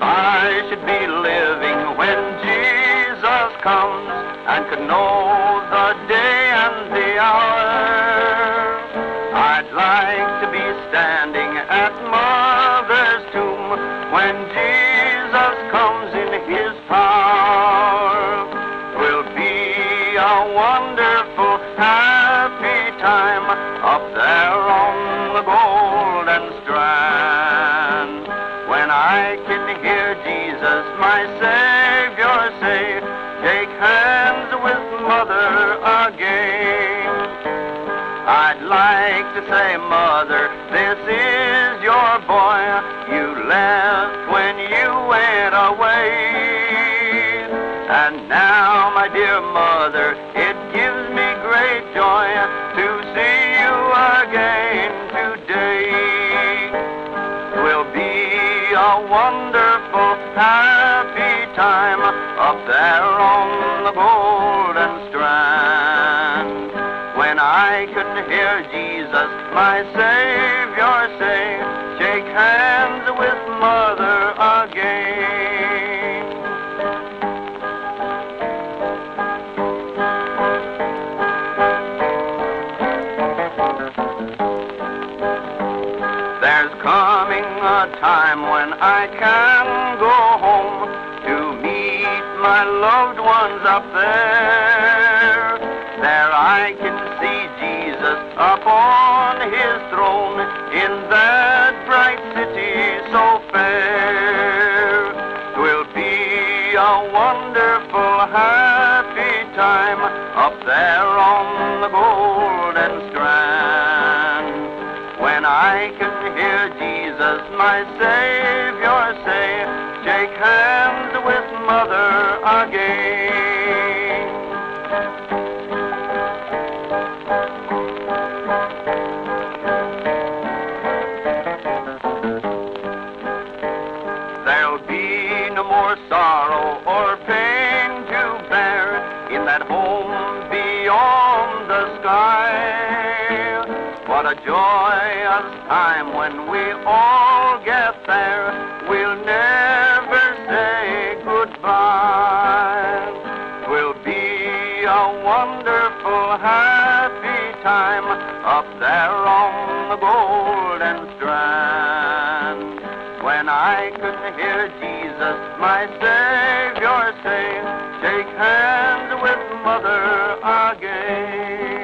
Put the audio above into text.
I should be living when Jesus comes and could know the day and the hour. I'd like to be standing at Mother's tomb when Jesus comes in his power. Will be a wonderful, happy time up there on the gold and I can hear Jesus, my Savior, say, Take hands with Mother again. I'd like to say, Mother, this is your boy. You left when you went away. And now, my dear mother, a wonderful, happy time up there on the golden strand. When I can hear Jesus, my Savior, say, shake hands with mother again. There's coming a time when I can go home to meet my loved ones up there. There I can see Jesus upon his throne in that bright city so fair. Twill be a wonderful, happy time up there Jesus, my Savior, say, shake hands with mother again. There'll be no more sorrow or pain to bear in that home beyond. What a joyous time when we all get there. We'll never say goodbye. Twill be a wonderful, happy time up there on the golden strand. When I could hear Jesus, my Savior, say, shake hands with mother again.